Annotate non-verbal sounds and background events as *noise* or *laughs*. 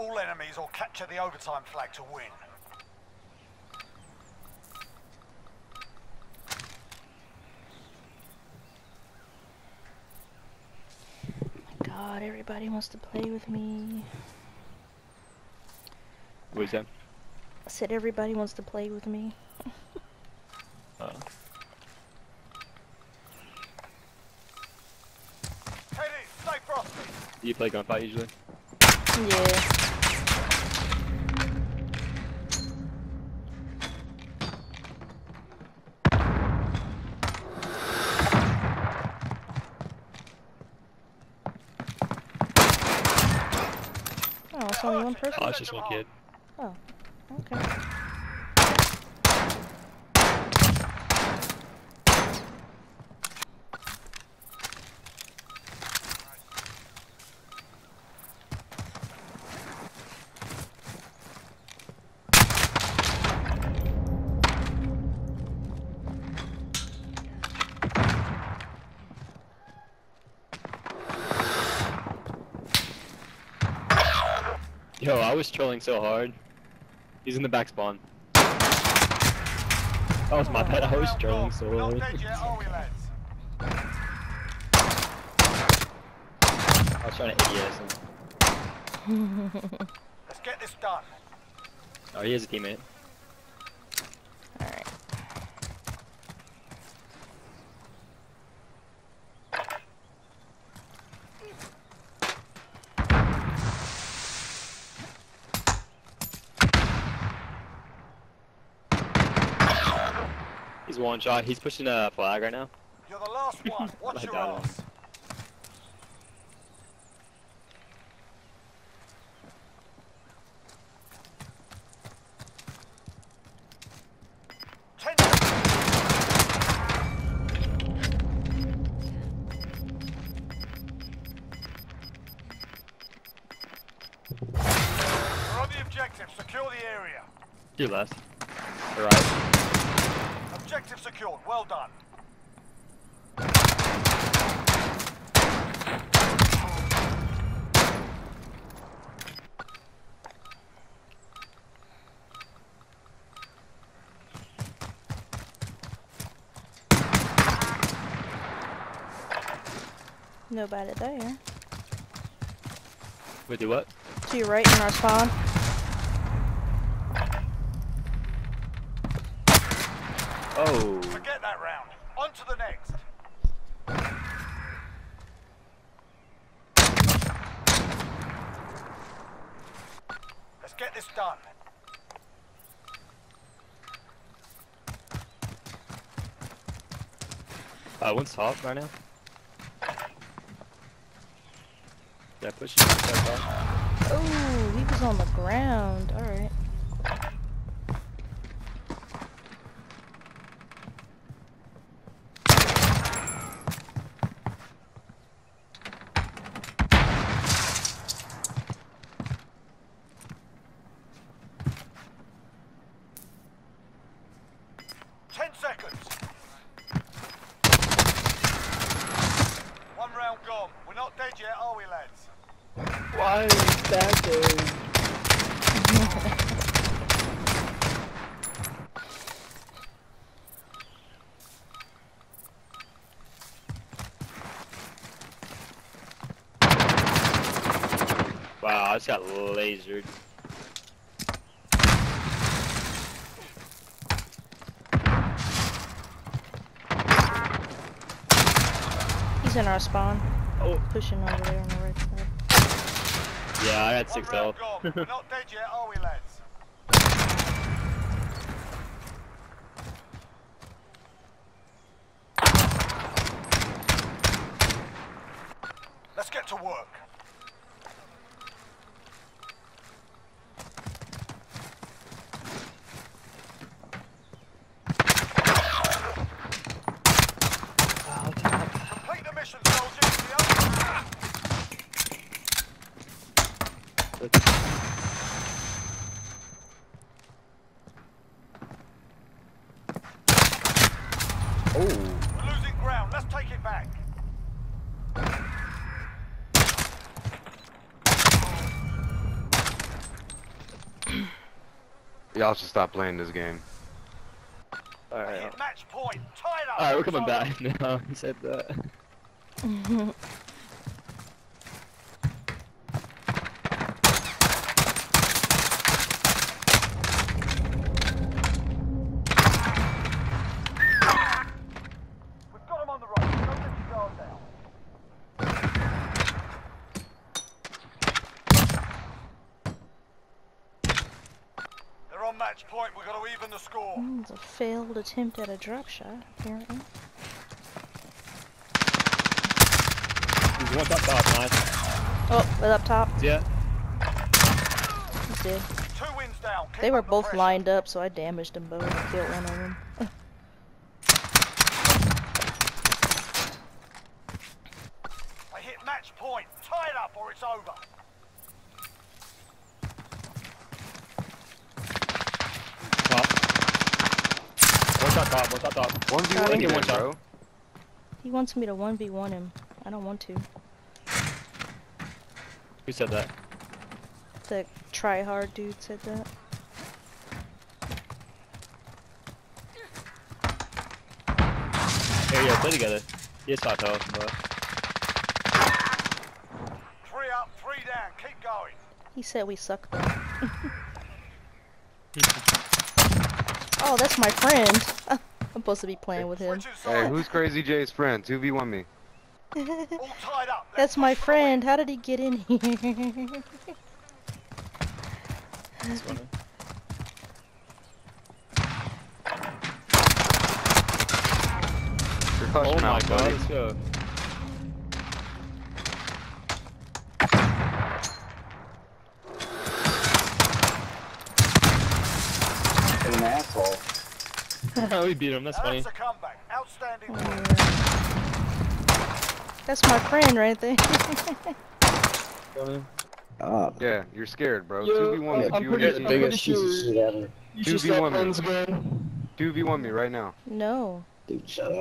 all enemies or capture the overtime flag to win. God, everybody wants to play with me. What is that? I said everybody wants to play with me. Uh, Head in, stay frosty. do you play gunfight usually? Yeah. Oh, it's only one person? Oh, it's just one kid. Oh, okay. Yo, I was trolling so hard. He's in the back spawn. That was my bad. I was trolling so hard. dead yet, are we, lads? I was trying to ADS him. Let's get this done. Oh, he has a teammate. One shot. He's pushing a flag right now. You're the last one. *laughs* Watch your ass. Ten seconds. We're on the objective. Secure the area. Left. Or right. Objective secured. Well done. Nobody there. Wait, do what? To your right in our spawn. Oh. Forget that round. On to the next. Let's get this done. Uh, one's top right now. Yeah, push it. Push that. Oh, he was on the ground. Alright. Ten seconds. One round gone. We're not dead yet, are we, lads? Why is that there? Wow, I just got lasered. He's in our spawn. Oh, Pushing over there on the right side. yeah, I had six round health. We're not dead yet, are we, Ooh. We're losing ground. Let's take it back. *clears throat* Y'all should stop playing this game. Alright. Match point. Tied. Alright, we're coming back *laughs* now. He said that. *laughs* match point. We've got to even the score. Mm, It's a failed attempt at a drop shot, apparently. He's one top top, nice. Oh, right up top. Yeah. He's dead. Two wins down. Keep They were up the both pressure. lined up, so I damaged them both. I killed one of them. They hit match point. Tie it up or it's over. Top. One shot top, one shot top. One v one, him. One bro. He wants me to 1v1 him. I don't want to. Who said that? The try hard dude said that. Here, yeah, play together. He is top health, but. Three up, three down. Keep going. He said we suck though. *laughs* oh, that's my friend. Uh, I'm supposed to be playing with him. Hey, who's Crazy J's friend? 2v1 me. All tied up. That's my push for the friend. How did he get in here? That's funny. Oh my god, let's go. *laughs* we beat him, that's funny. That's a comeback. Outstanding. Yeah. work. That's my friend right there. Ah, *laughs* Yeah, you're scared, bro. Yo, 2v1 me. I'm You pretty- and I'm pretty team. biggest piece of sure- shit ever. 2v1 me. 2v1 me right now. no. Dude, shut up.